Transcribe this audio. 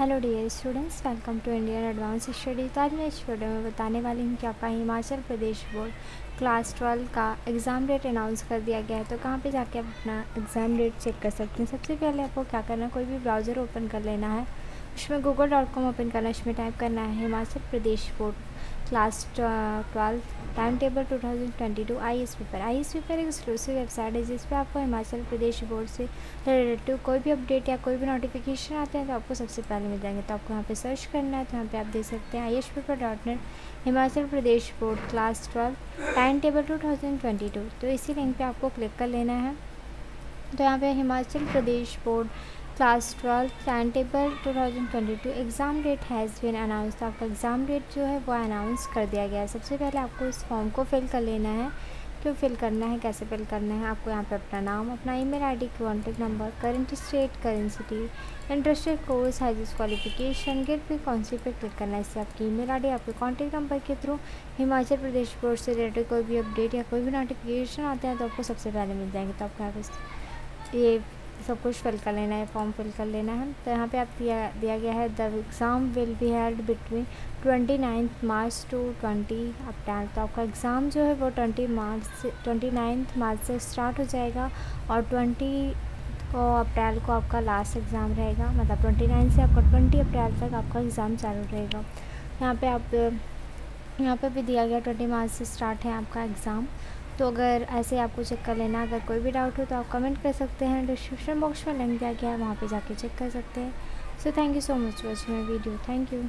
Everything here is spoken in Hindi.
Hello dear students, welcome to Indian advance study. तो आज मैं इस वीडियो में बताने वाली हूँ कि आपका Himachal Pradesh board class twelve का एग्ज़ाम डेट अनाउंस कर दिया गया है। तो कहाँ पे जाके आप अपना एग्ज़ाम डेट चेक कर सकते हैं? सबसे पहले आपको क्या करना है? कोई भी ब्राउज़र ओपन कर लेना है। उसमें गूगल डॉट कॉम ओपन करना है। उसमें टाइप करना है Himachal Pradesh board. Class twelfth time table two thousand twenty two I S paper I S paper एक एक्सक्लूसिव वेबसाइट है जिस पर आपको हिमाचल प्रदेश बोर्ड से रिलेटिव कोई भी अपडेट या कोई भी नोटिफिकेशन आते हैं तो आपको सबसे पहले मिल जाएँगे। तो आपको यहाँ पे सर्च करना है तो यहाँ पे आप देख सकते हैं I S paper dot net Himachal Pradesh board class twelve time table two तो इसी लिंक पर आपको क्लिक कर लेना है। तो यहाँ पे Himachal Pradesh board class twelfth time table two thousand twenty two exam date has been announce तो आपका एग्ज़ाम डेट जो है वो अनाउंस कर दिया गया है। सबसे पहले आपको इस फॉर्म को फिल कर लेना है। क्यों फिल करना है? कैसे फिल करना है? आपको यहाँ पे अपना नाम, अपना email ID contact number current state current city interested course highest qualification gate पे कौन सी पे क्लिक करना है। इससे आपकी ईमेल आईडी आपके कॉन्टैक्ट नंबर के थ्रू हिमाचल प्रदेश बोर्ड से रिलेटेड कोई भी अपडेट या कोई भी नोटिफिकेशन आते हैं तो आपको सबसे पहले मिल जाएँगे। तो आपको यहाँ पे ये सब कुछ फिल कर लेना है फॉर्म फिल कर लेना है। तो यहाँ पे आप दिया दिया गया है the exam will be held between twenty ninth March to twenty April तो आपका एग्ज़ाम जो है वो ट्वेंटी मार्च से ट्वेंटी नाइन्थ मार्च से स्टार्ट हो जाएगा और ट्वेंटी को अप्रैल को आपका लास्ट एग्ज़ाम रहेगा। मतलब ट्वेंटी नाइन से आपका ट्वेंटी अप्रैल तक आपका एग्ज़ाम चालू रहेगा। यहाँ पे आप, यहाँ पे भी दिया गया ट्वेंटी मार्च से स्टार्ट है आपका एग्ज़ाम तो अगर ऐसे आपको चेक कर लेना अगर कोई भी डाउट हो तो आप कमेंट कर सकते हैं। डिस्क्रिप्शन बॉक्स में लिंक दिया गया है, वहाँ पे जाके चेक कर सकते हैं। So thank you so much watching my video thank you